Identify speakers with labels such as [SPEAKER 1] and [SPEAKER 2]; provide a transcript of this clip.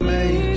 [SPEAKER 1] Maybe